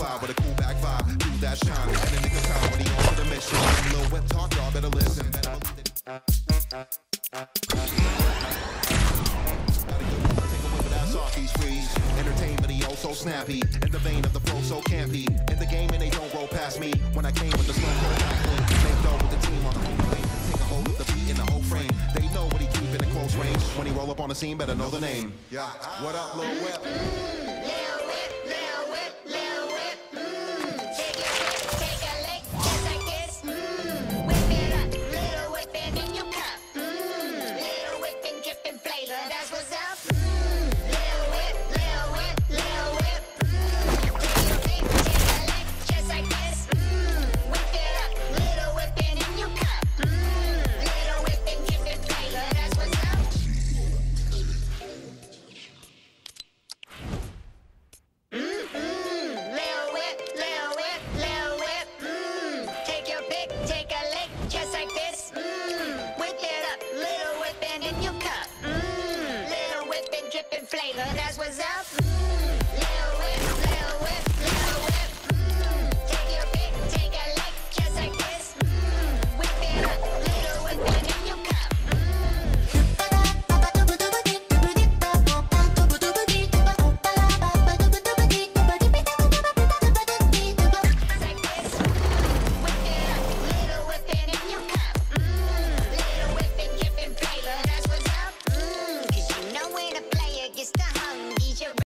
fly with a cool back vibe. Do that shine. And a nigga time when he on to the mission. Lil Whip talk, y'all better listen. Better Entertainment, he oh so snappy. In the vein of the flow, so campy. In the game, and they don't roll past me. When I came with the stone cold tackling, make with the team on the home plate. Take a hold of the beat in the whole frame. They know what he keep in a close range. When he roll up on the scene, better know the name. Yeah, what up, Lil Whip? that's what's up.